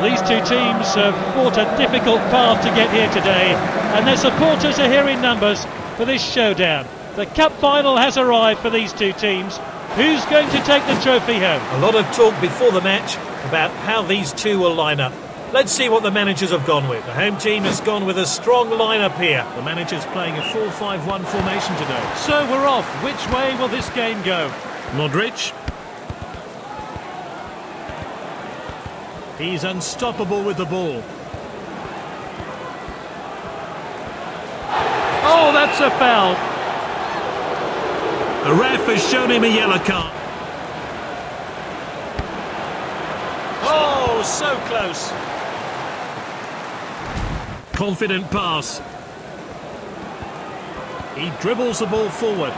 Well, these two teams have fought a difficult path to get here today, and their supporters are here in numbers for this showdown. The cup final has arrived for these two teams. Who's going to take the trophy home? A lot of talk before the match about how these two will line up. Let's see what the managers have gone with. The home team has gone with a strong lineup here. The manager's playing a 4-5-1 formation today. So we're off. Which way will this game go? Modric. He's unstoppable with the ball. Oh, that's a foul. The ref has shown him a yellow card. Oh, so close. Confident pass. He dribbles the ball forward.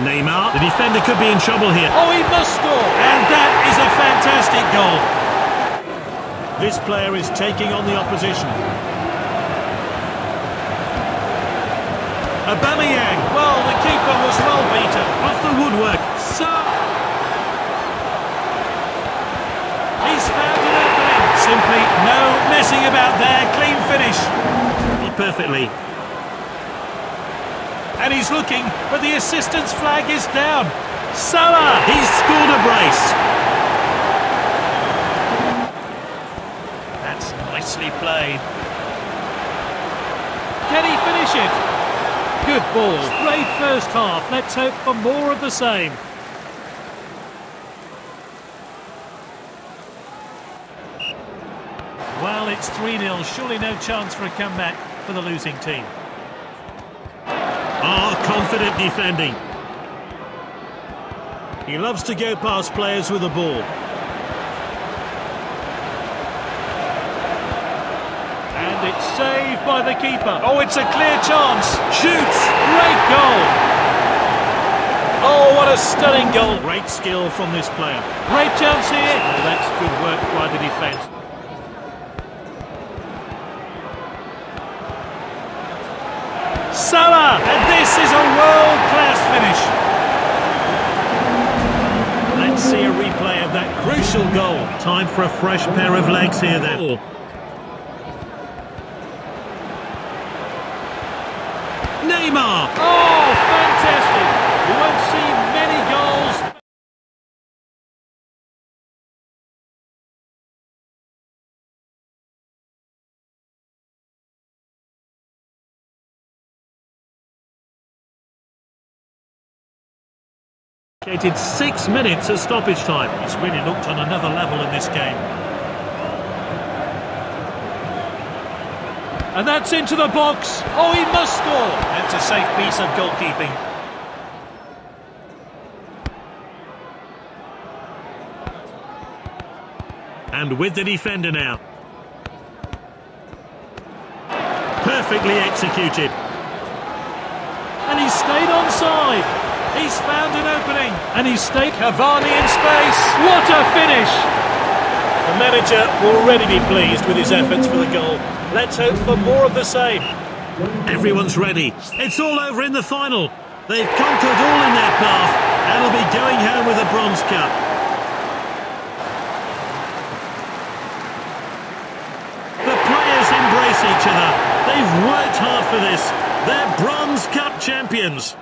Neymar. The defender could be in trouble here. Oh, he must score. And that is a fantastic goal. This player is taking on the opposition. Aubameyang. Well, the keeper was well beaten. Off the woodwork. So... He's found an opening. Simply no messing about there. Clean finish. Perfectly. And he's looking, but the assistant's flag is down. Salah! He's scored a brace. That's played. Can he finish it? Good ball. Great first half. Let's hope for more of the same. Well, it's 3-0. Surely no chance for a comeback for the losing team. Ah, oh, confident defending. He loves to go past players with the ball. And it's saved by the keeper. Oh, it's a clear chance. Shoots. Great goal. Oh, what a stunning goal. Great skill from this player. Great chance here. Oh, that's good work by the defence. Salah! And this is a world-class finish. Let's see a replay of that crucial goal. Time for a fresh pair of legs here then. Neymar! Oh, fantastic! You won't see many goals. Six minutes of stoppage time. It's really looked on another level in this game. And that's into the box. Oh, he must score. That's a safe piece of goalkeeping. And with the defender now. Perfectly executed. And he stayed onside. He's found an opening. And he's stayed. Cavani in space. What a finish. The manager will already be pleased with his efforts for the goal. Let's hope for more of the same. Everyone's ready. It's all over in the final. They've conquered all in their path and will be going home with a bronze cup. The players embrace each other. They've worked hard for this. They're bronze cup champions.